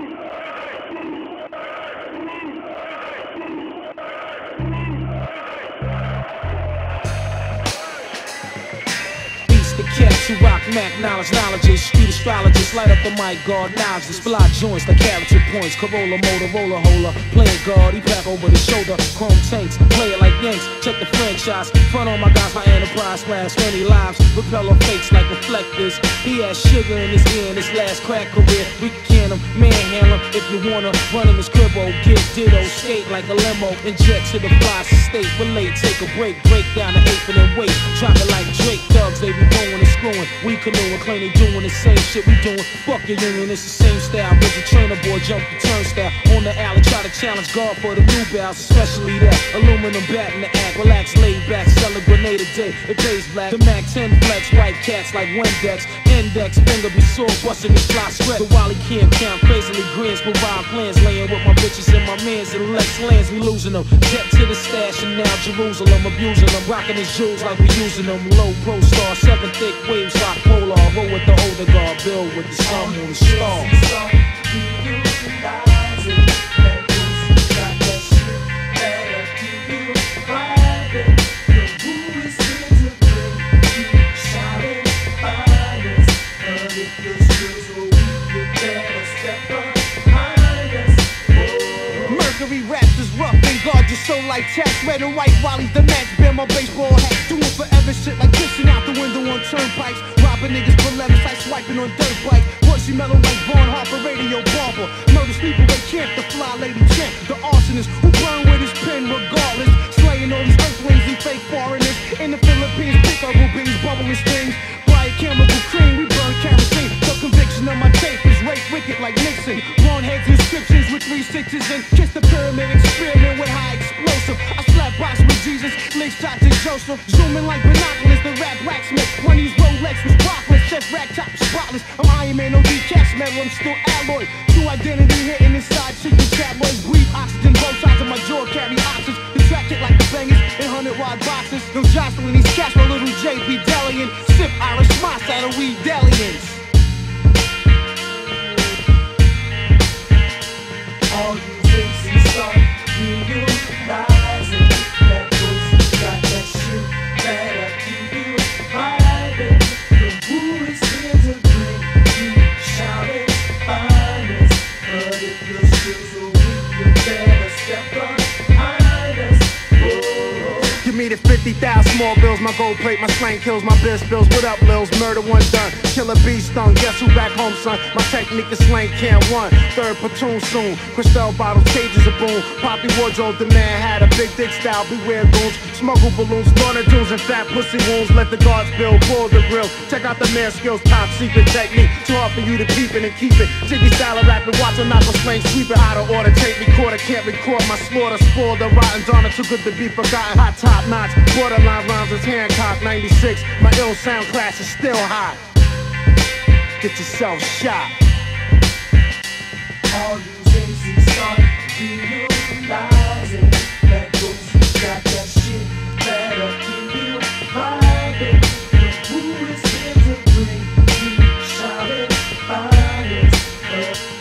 the cats rock Mac knowledge, knowledges, street astrologists, light up the mic, guard knives, fly joints like character points, Corolla, Motorola, hola, playing guard, he back over the shoulder, chrome tanks, play it like Yanks, check the franchise, front on my guys, my enterprise splash, many lives, repel repeller fakes like reflectors, he has sugar in his ear in his last crack career, we can him, manhandle him, if you wanna, run in his cribbo, get ditto, skate like a limo, and jet to the fly state, relate, take a break, break down the eighth and wait, drop it like Drake, thugs, they be going and screwing. We canoeing, claim they doing the same shit we doing. Fuck your union, it's the same style. With the trainer boy, jump the turnstile. On the alley, try to challenge God for the new bounce, especially that aluminum bat in the act. Relax, laid back, sell a grenade a day. It pays black. The Mac 10 flex, white cats like Windex. Index, finger be sore, busting his fly sweat. The Wally can't count, crazily grins, provide plans. Laying with my bitches and my mans and Lex lands, we losing them. Jet to the stash and now Jerusalem, abusing them. Rocking his jewels like we using them. Low pro star, seven thick waves, rock polar. Roll with the older guard, build with the sun on the star. Mercury raps is rough and gorgeous, so like tax red and white. Wally's the match, bear my baseball hat. Doing forever shit like kissing out the window on turnpikes. Robbing niggas for lemons like swiping on dirt bikes. Pussy mellow like Vaughn Harper, radio barber. Murder sleepaway camp, the fly lady champ. The arsonist who burn with his pen regardless. Slaying all these earthlings and fake foreigners. In the Philippines, pick up rubies, bubbling strings. Riot chemical cream, we burn kerosene. The conviction of my tape is rape wicked like Nixon. Blonde heads inscriptions with three sixes and shots Joseph. Zooming like binoculars, the rap blacksmith. One of these Rolex was spotless, chef rack top spotless. I'm Iron Man, no die-cast metal, I'm still alloy. True identity hitting inside secret tabloids. Breathe oxygen, both sides of my jaw carry oxygen. The track hit like the bangers in 100 wide boxes. No jostling these cats, my little JP Delian. Sip Irish Moss out of weed Delians. The 50,000 small bills, my gold plate, my slang kills, my biz bills. What up, Lils? Murder one done. Killer bee stung. Guess who back home, son? My technique is slang can't run. Third platoon soon. Crystal bottles, cages of boom. Poppy wardrobe, the man had a big dick style. Beware goons. Smuggle balloons, slaughter dudes, and fat pussy wounds. Let the guards build, pull the grill. Check out the man skills, top secret technique. Too hard for you to keep it and keep it. Jiggy style rapping, watch a knock a slang, sweep it out of order. Tape recorder, can't record my slaughter. Spoil the rotten donna, too good to be forgotten. Hot top Borderline rhymes is Hancock 96. My ill sound class is still hot. Get yourself shot. All these MCs start realizing that those who got that shit better keep you vibing. The is to you.